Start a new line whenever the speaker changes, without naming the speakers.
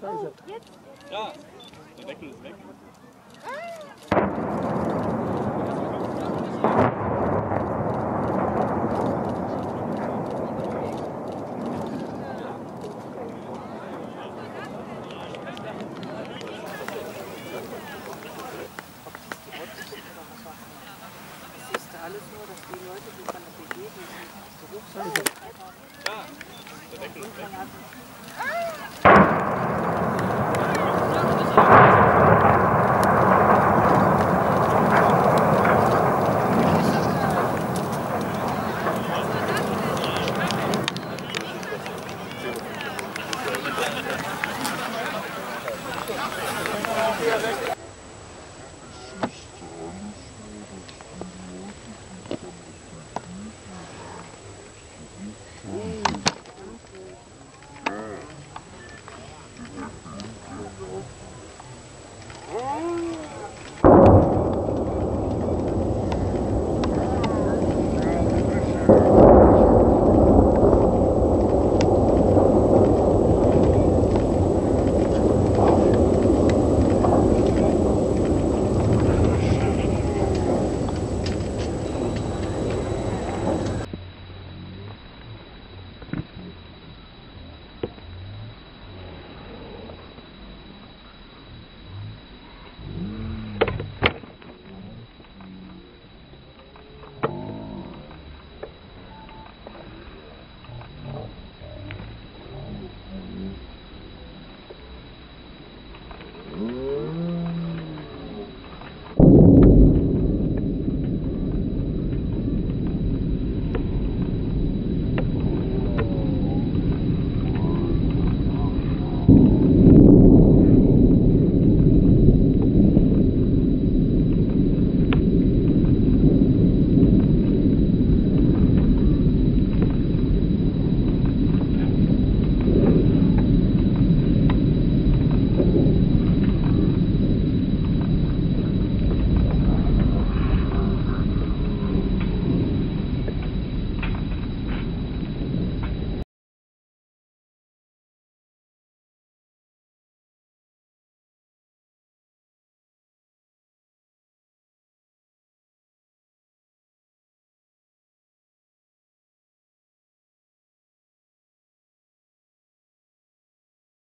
Da ist er.
Ja, der Deckel ist weg.
Ah. alles nur, dass die Leute, die von der BG, die sind so hoch sind.
Ja, der Deckel ist weg.
Ah!